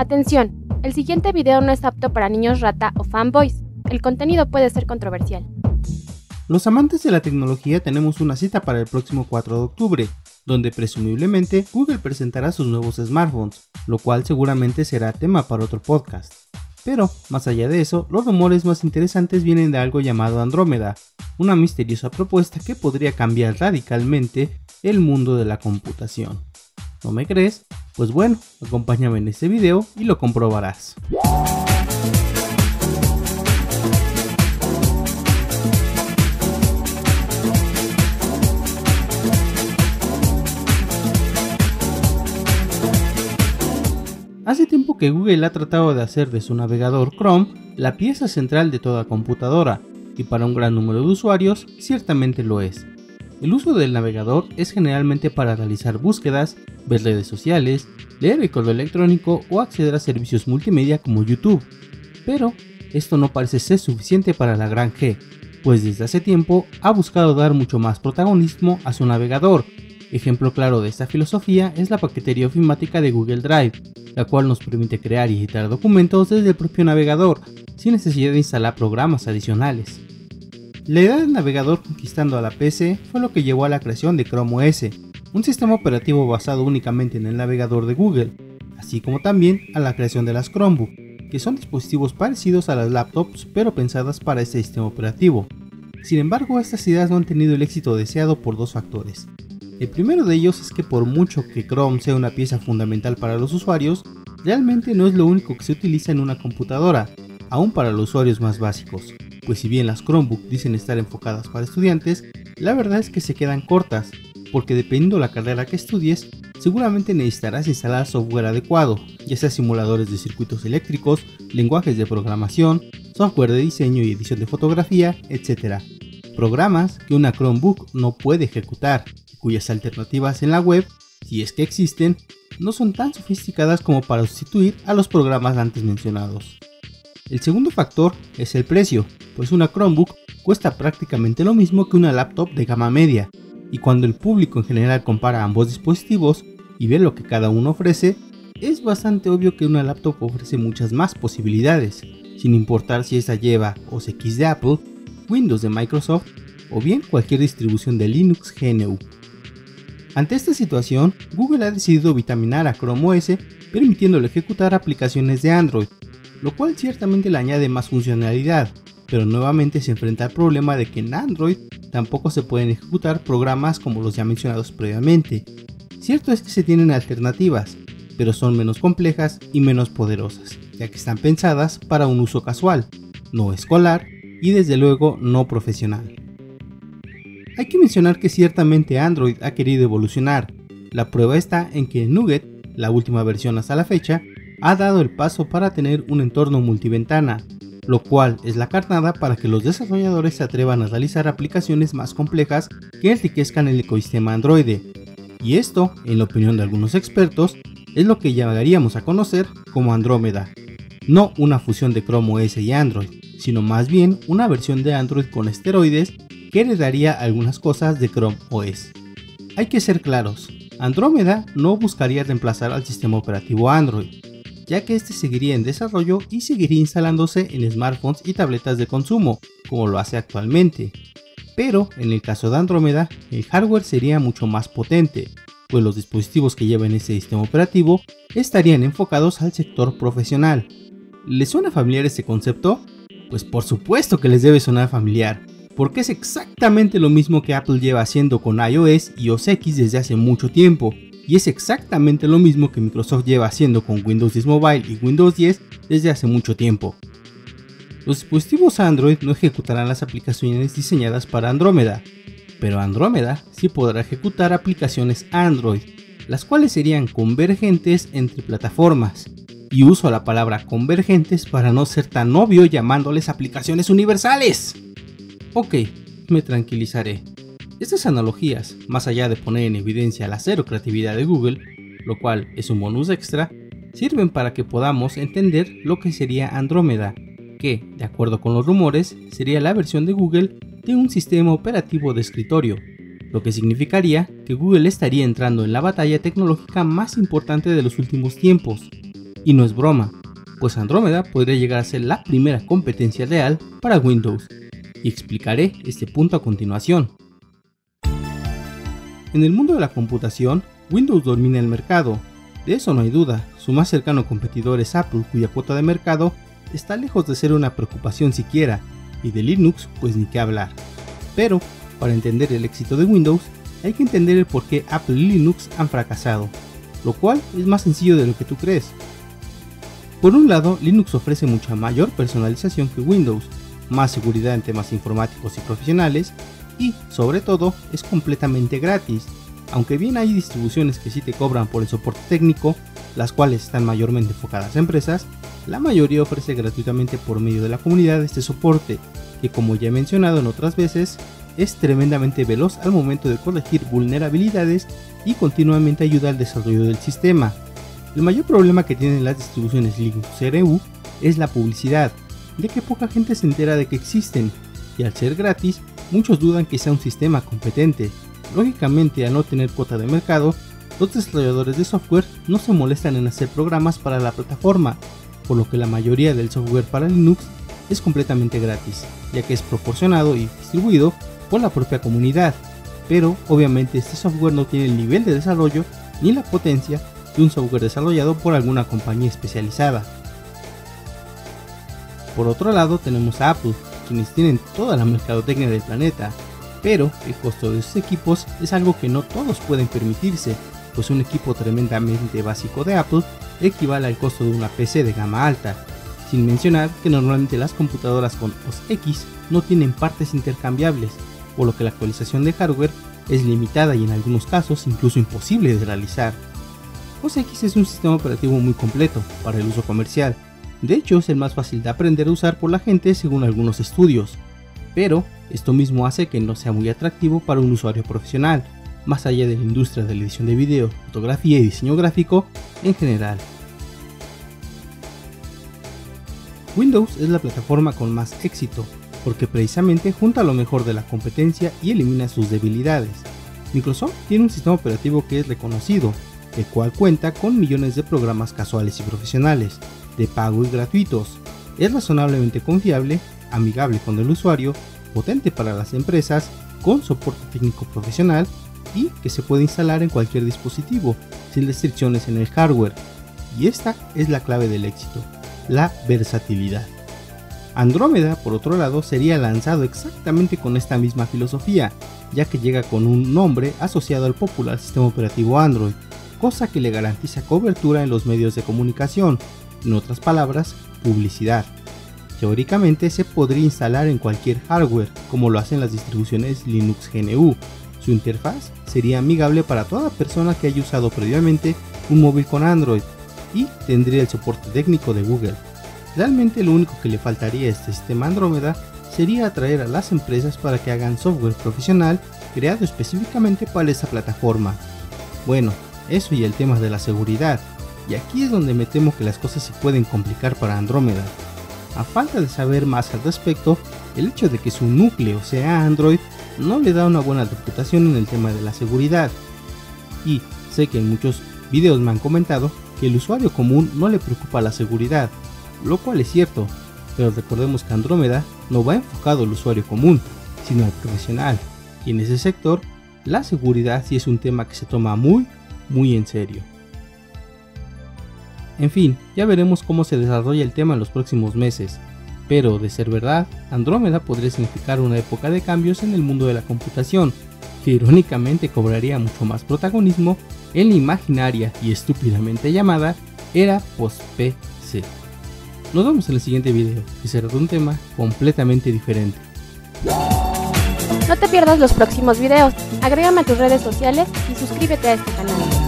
Atención, el siguiente video no es apto para niños rata o fanboys. El contenido puede ser controversial. Los amantes de la tecnología tenemos una cita para el próximo 4 de octubre, donde presumiblemente Google presentará sus nuevos smartphones, lo cual seguramente será tema para otro podcast. Pero, más allá de eso, los rumores más interesantes vienen de algo llamado Andrómeda, una misteriosa propuesta que podría cambiar radicalmente el mundo de la computación. ¿No me crees? Pues bueno, acompáñame en este video y lo comprobarás. Hace tiempo que Google ha tratado de hacer de su navegador Chrome la pieza central de toda computadora, y para un gran número de usuarios ciertamente lo es. El uso del navegador es generalmente para realizar búsquedas, ver redes sociales, leer el correo electrónico o acceder a servicios multimedia como YouTube. Pero esto no parece ser suficiente para la gran G, pues desde hace tiempo ha buscado dar mucho más protagonismo a su navegador. Ejemplo claro de esta filosofía es la paquetería ofimática de Google Drive, la cual nos permite crear y editar documentos desde el propio navegador, sin necesidad de instalar programas adicionales. La idea del navegador conquistando a la PC fue lo que llevó a la creación de Chrome OS, un sistema operativo basado únicamente en el navegador de Google, así como también a la creación de las Chromebook, que son dispositivos parecidos a las laptops pero pensadas para este sistema operativo. Sin embargo, estas ideas no han tenido el éxito deseado por dos factores. El primero de ellos es que por mucho que Chrome sea una pieza fundamental para los usuarios, realmente no es lo único que se utiliza en una computadora, aún para los usuarios más básicos pues si bien las Chromebook dicen estar enfocadas para estudiantes, la verdad es que se quedan cortas, porque dependiendo la carrera que estudies, seguramente necesitarás instalar software adecuado, ya sea simuladores de circuitos eléctricos, lenguajes de programación, software de diseño y edición de fotografía, etc. Programas que una Chromebook no puede ejecutar, cuyas alternativas en la web, si es que existen, no son tan sofisticadas como para sustituir a los programas antes mencionados. El segundo factor es el precio, pues una Chromebook cuesta prácticamente lo mismo que una laptop de gama media, y cuando el público en general compara ambos dispositivos y ve lo que cada uno ofrece, es bastante obvio que una laptop ofrece muchas más posibilidades, sin importar si esta lleva OS X de Apple, Windows de Microsoft o bien cualquier distribución de Linux GNU. Ante esta situación, Google ha decidido vitaminar a Chrome OS permitiéndole ejecutar aplicaciones de Android, lo cual ciertamente le añade más funcionalidad, pero nuevamente se enfrenta al problema de que en Android tampoco se pueden ejecutar programas como los ya mencionados previamente. Cierto es que se tienen alternativas, pero son menos complejas y menos poderosas, ya que están pensadas para un uso casual, no escolar y desde luego no profesional. Hay que mencionar que ciertamente Android ha querido evolucionar. La prueba está en que Nugget, la última versión hasta la fecha, ha dado el paso para tener un entorno multiventana, lo cual es la carnada para que los desarrolladores se atrevan a realizar aplicaciones más complejas que enriquezcan el ecosistema Android. Y esto, en la opinión de algunos expertos, es lo que llegaríamos a conocer como Andrómeda. No una fusión de Chrome OS y Android, sino más bien una versión de Android con esteroides que heredaría algunas cosas de Chrome OS. Hay que ser claros, Andrómeda no buscaría reemplazar al sistema operativo Android, ya que este seguiría en desarrollo y seguiría instalándose en smartphones y tabletas de consumo, como lo hace actualmente. Pero en el caso de Andrómeda, el hardware sería mucho más potente, pues los dispositivos que llevan ese sistema operativo estarían enfocados al sector profesional. ¿Les suena familiar este concepto? Pues por supuesto que les debe sonar familiar, porque es exactamente lo mismo que Apple lleva haciendo con iOS y OS X desde hace mucho tiempo, y es exactamente lo mismo que Microsoft lleva haciendo con Windows 10 Mobile y Windows 10 desde hace mucho tiempo. Los dispositivos Android no ejecutarán las aplicaciones diseñadas para Andrómeda, pero Andrómeda sí podrá ejecutar aplicaciones Android, las cuales serían convergentes entre plataformas. Y uso la palabra convergentes para no ser tan obvio llamándoles aplicaciones universales. Ok, me tranquilizaré. Estas analogías, más allá de poner en evidencia la cero creatividad de Google, lo cual es un bonus extra, sirven para que podamos entender lo que sería Andrómeda, que, de acuerdo con los rumores, sería la versión de Google de un sistema operativo de escritorio, lo que significaría que Google estaría entrando en la batalla tecnológica más importante de los últimos tiempos. Y no es broma, pues Andrómeda podría llegar a ser la primera competencia real para Windows, y explicaré este punto a continuación. En el mundo de la computación, Windows domina el mercado, de eso no hay duda, su más cercano competidor es Apple, cuya cuota de mercado está lejos de ser una preocupación siquiera, y de Linux pues ni qué hablar. Pero, para entender el éxito de Windows, hay que entender el por qué Apple y Linux han fracasado, lo cual es más sencillo de lo que tú crees. Por un lado, Linux ofrece mucha mayor personalización que Windows, más seguridad en temas informáticos y profesionales, y, sobre todo, es completamente gratis. Aunque bien hay distribuciones que sí te cobran por el soporte técnico, las cuales están mayormente enfocadas a empresas, la mayoría ofrece gratuitamente por medio de la comunidad este soporte, que como ya he mencionado en otras veces, es tremendamente veloz al momento de corregir vulnerabilidades y continuamente ayuda al desarrollo del sistema. El mayor problema que tienen las distribuciones Linux CRU es la publicidad, ya que poca gente se entera de que existen, y al ser gratis, muchos dudan que sea un sistema competente. Lógicamente, al no tener cuota de mercado, los desarrolladores de software no se molestan en hacer programas para la plataforma, por lo que la mayoría del software para Linux es completamente gratis, ya que es proporcionado y distribuido por la propia comunidad. Pero obviamente este software no tiene el nivel de desarrollo ni la potencia de un software desarrollado por alguna compañía especializada. Por otro lado tenemos a Apple, quienes tienen toda la mercadotecnia del planeta, pero el costo de sus equipos es algo que no todos pueden permitirse, pues un equipo tremendamente básico de Apple equivale al costo de una PC de gama alta, sin mencionar que normalmente las computadoras con OS X no tienen partes intercambiables, por lo que la actualización de hardware es limitada y en algunos casos incluso imposible de realizar. OS X es un sistema operativo muy completo para el uso comercial, de hecho es el más fácil de aprender a usar por la gente según algunos estudios, pero esto mismo hace que no sea muy atractivo para un usuario profesional, más allá de la industria de la edición de video, fotografía y diseño gráfico en general. Windows es la plataforma con más éxito, porque precisamente junta lo mejor de la competencia y elimina sus debilidades. Microsoft tiene un sistema operativo que es reconocido, el cual cuenta con millones de programas casuales y profesionales, de pago y gratuitos. Es razonablemente confiable, amigable con el usuario, potente para las empresas, con soporte técnico profesional y que se puede instalar en cualquier dispositivo, sin restricciones en el hardware. Y esta es la clave del éxito, la versatilidad. Andrómeda, por otro lado, sería lanzado exactamente con esta misma filosofía, ya que llega con un nombre asociado al popular sistema operativo Android, cosa que le garantiza cobertura en los medios de comunicación, en otras palabras, publicidad. Teóricamente se podría instalar en cualquier hardware, como lo hacen las distribuciones Linux GNU, su interfaz sería amigable para toda persona que haya usado previamente un móvil con Android y tendría el soporte técnico de Google. Realmente lo único que le faltaría a este sistema Andrómeda sería atraer a las empresas para que hagan software profesional creado específicamente para esa plataforma. Bueno, eso y el tema de la seguridad, y aquí es donde me temo que las cosas se pueden complicar para Andrómeda. A falta de saber más al respecto, el hecho de que su núcleo sea Android no le da una buena reputación en el tema de la seguridad. Y sé que en muchos videos me han comentado que el usuario común no le preocupa la seguridad, lo cual es cierto, pero recordemos que Andrómeda no va enfocado al usuario común, sino al profesional, y en ese sector la seguridad sí es un tema que se toma muy, muy en serio. En fin, ya veremos cómo se desarrolla el tema en los próximos meses, pero de ser verdad, Andrómeda podría significar una época de cambios en el mundo de la computación, que irónicamente cobraría mucho más protagonismo en la imaginaria y estúpidamente llamada era post-PC. Nos vemos en el siguiente video, que será de un tema completamente diferente. No te pierdas los próximos videos, agrégame a tus redes sociales y suscríbete a este canal.